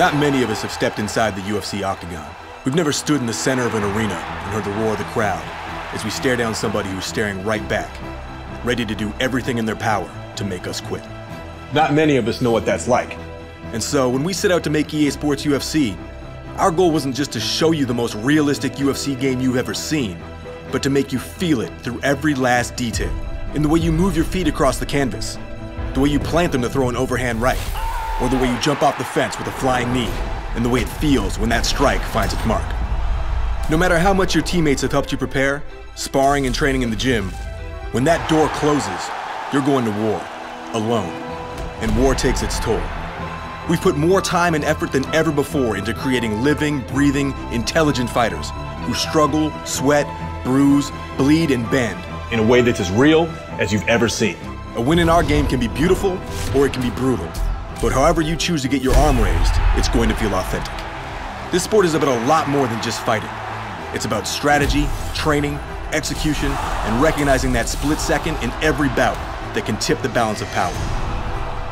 Not many of us have stepped inside the UFC octagon. We've never stood in the center of an arena and heard the roar of the crowd as we stare down somebody who's staring right back, ready to do everything in their power to make us quit. Not many of us know what that's like. And so when we set out to make EA Sports UFC, our goal wasn't just to show you the most realistic UFC game you've ever seen, but to make you feel it through every last detail. In the way you move your feet across the canvas, the way you plant them to throw an overhand right, or the way you jump off the fence with a flying knee, and the way it feels when that strike finds its mark. No matter how much your teammates have helped you prepare, sparring and training in the gym, when that door closes, you're going to war, alone. And war takes its toll. We've put more time and effort than ever before into creating living, breathing, intelligent fighters who struggle, sweat, bruise, bleed, and bend in a way that's as real as you've ever seen. A win in our game can be beautiful or it can be brutal. But however you choose to get your arm raised, it's going to feel authentic. This sport is about a lot more than just fighting. It's about strategy, training, execution, and recognizing that split second in every bout that can tip the balance of power.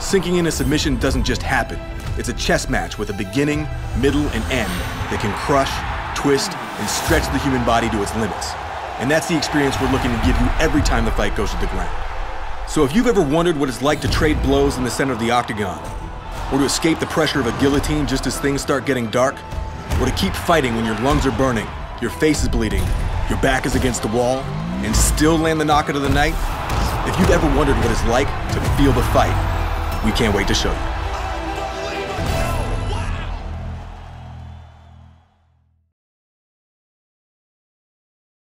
Sinking in a submission doesn't just happen. It's a chess match with a beginning, middle, and end that can crush, twist, and stretch the human body to its limits. And that's the experience we're looking to give you every time the fight goes to the ground. So if you've ever wondered what it's like to trade blows in the center of the octagon, or to escape the pressure of a guillotine just as things start getting dark, or to keep fighting when your lungs are burning, your face is bleeding, your back is against the wall, and still land the knockout of the night, if you've ever wondered what it's like to feel the fight, we can't wait to show you.